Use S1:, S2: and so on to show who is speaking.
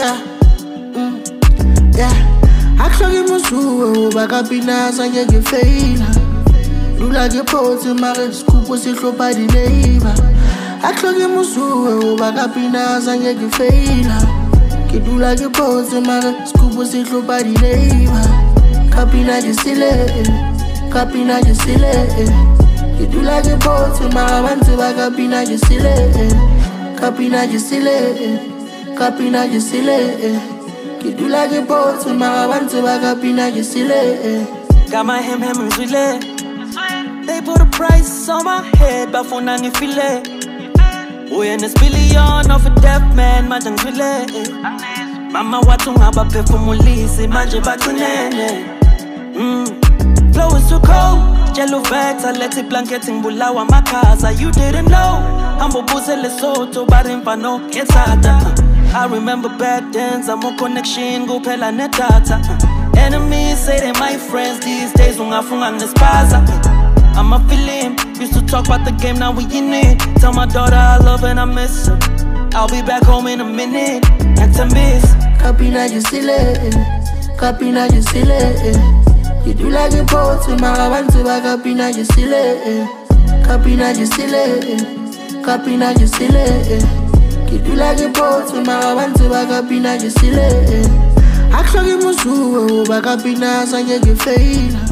S1: yeah, mm, yeah. Akusake musuwe ubakapinasa ngeke faila Lula ke photsi mare sikhupho sihlopha dineiba Akusake musuwe ubakapinasa ngeke faila Ke dula ke photsi mare sikhupho sihlopha dineiba Kapina disile Kapina disile Ke dula ke photsi mara bantse bakapina disile Kapina disile kapina ke sile kapina eh. ke sile ke dula ke photse mara ba ntse ba kapina ke sile eh.
S2: Got my hem hem ngizwile They put a price on my head bafuna ngifile Uye nesipillion of a deaf man eh. manje ngizwile Mama wathi ungabaphefumulisi manje bagcinene mm. Flow is too cold Jello veta lethi blanket ngibulawa makhaza You didn't know Hambo buze Lesotho bari mfano ngetsata I remember back then zamo connection kuphela nedata Enemies say they my friends these days ungafunga ngespaza. I'm a feeling Used to talk about the game, now we in it. Tell my daughter I love and I miss her. I'll be back home in a minute. And to miss.
S1: Kapina ke sile kapina ke sile ke dula ke photse mara ba ntse ba kapina ke sile kapina ke sile kapina ke sile ke dula ke photse mara ba ntse ba kapina ke sile akuhloke musuwe uba kapina sa ngeke feyila